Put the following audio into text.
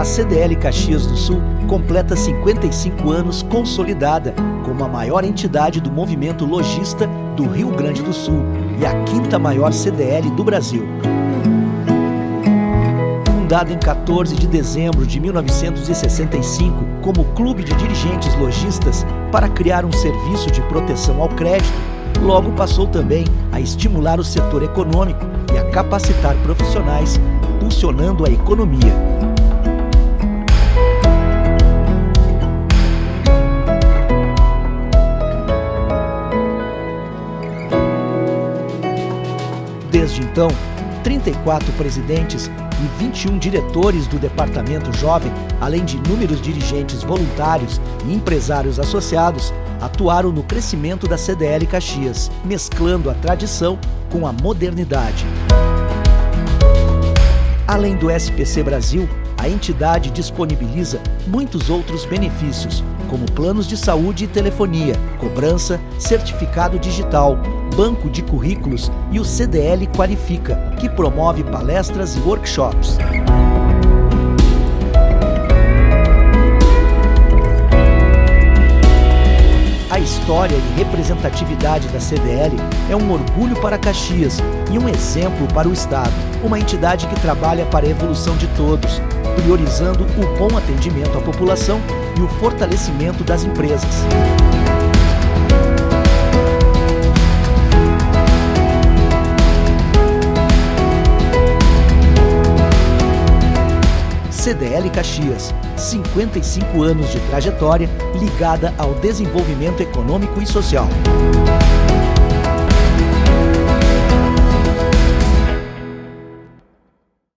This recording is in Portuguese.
a CDL Caxias do Sul completa 55 anos consolidada como a maior entidade do movimento lojista do Rio Grande do Sul e a quinta maior CDL do Brasil. Fundada em 14 de dezembro de 1965 como clube de dirigentes lojistas para criar um serviço de proteção ao crédito, logo passou também a estimular o setor econômico e a capacitar profissionais, impulsionando a economia. Desde então, 34 presidentes e 21 diretores do Departamento Jovem, além de inúmeros dirigentes voluntários e empresários associados, atuaram no crescimento da CDL Caxias, mesclando a tradição com a modernidade. Além do SPC Brasil, a entidade disponibiliza muitos outros benefícios, como planos de saúde e telefonia, cobrança, certificado digital, banco de currículos e o CDL Qualifica, que promove palestras e workshops. A história e representatividade da CDL é um orgulho para Caxias e um exemplo para o Estado. Uma entidade que trabalha para a evolução de todos, priorizando o bom atendimento à população e o fortalecimento das empresas. CDL Caxias, 55 anos de trajetória ligada ao desenvolvimento econômico e social.